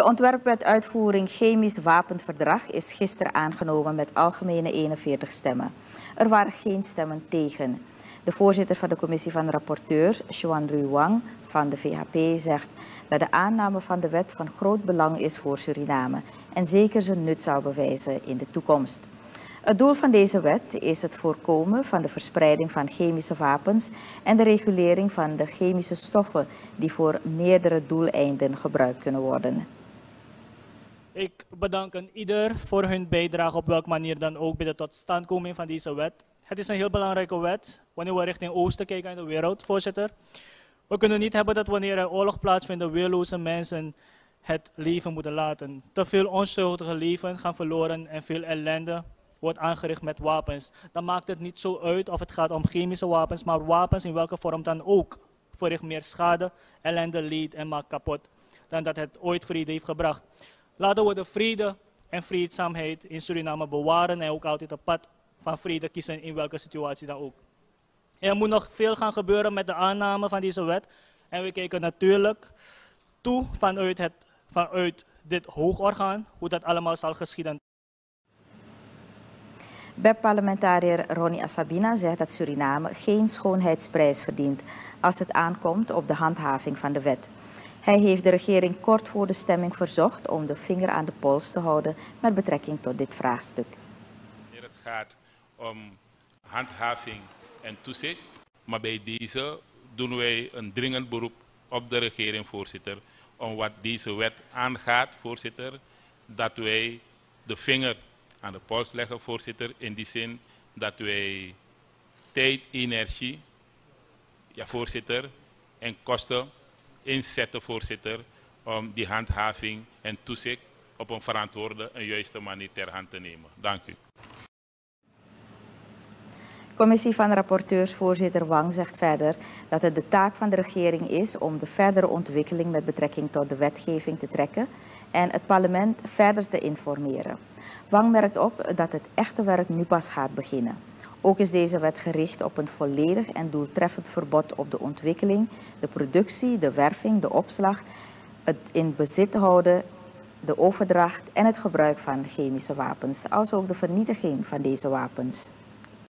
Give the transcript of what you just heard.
De ontwerpwet uitvoering chemisch wapenverdrag is gisteren aangenomen met algemene 41 stemmen. Er waren geen stemmen tegen. De voorzitter van de commissie van rapporteurs, Xuan Rui Wang van de VHP, zegt dat de aanname van de wet van groot belang is voor Suriname en zeker zijn nut zal bewijzen in de toekomst. Het doel van deze wet is het voorkomen van de verspreiding van chemische wapens en de regulering van de chemische stoffen die voor meerdere doeleinden gebruikt kunnen worden. Ik bedank ieder voor hun bijdrage op welke manier dan ook bij de totstandkoming van deze wet. Het is een heel belangrijke wet wanneer we richting oosten kijken in de wereld, voorzitter. We kunnen niet hebben dat wanneer er oorlog plaatsvindt, weerloze mensen het leven moeten laten. Te veel onschuldige leven gaan verloren en veel ellende wordt aangericht met wapens. Dan maakt het niet zo uit of het gaat om chemische wapens, maar wapens in welke vorm dan ook verricht meer schade, ellende, leed en maakt kapot dan dat het ooit vrede heeft gebracht. Laten we de vrede en vreedzaamheid in Suriname bewaren en ook altijd een pad van vrede kiezen in welke situatie dan ook. Er moet nog veel gaan gebeuren met de aanname van deze wet. En we kijken natuurlijk toe vanuit, het, vanuit dit hoogorgaan hoe dat allemaal zal geschieden. BEP-parlementariër Ronnie Asabina zegt dat Suriname geen schoonheidsprijs verdient als het aankomt op de handhaving van de wet. Hij heeft de regering kort voor de stemming verzocht om de vinger aan de pols te houden met betrekking tot dit vraagstuk. Het gaat om handhaving en toezicht, maar bij deze doen wij een dringend beroep op de regering, voorzitter, om wat deze wet aangaat, voorzitter, dat wij de vinger aan de pols leggen, voorzitter, in die zin dat wij tijd, energie, ja, voorzitter, en kosten inzetten, voorzitter, om die handhaving en toezicht op een verantwoorde en juiste manier ter hand te nemen. Dank u. Commissie van rapporteurs voorzitter Wang zegt verder dat het de taak van de regering is om de verdere ontwikkeling met betrekking tot de wetgeving te trekken en het parlement verder te informeren. Wang merkt op dat het echte werk nu pas gaat beginnen. Ook is deze wet gericht op een volledig en doeltreffend verbod op de ontwikkeling, de productie, de werving, de opslag, het in bezit houden, de overdracht en het gebruik van chemische wapens, als ook de vernietiging van deze wapens.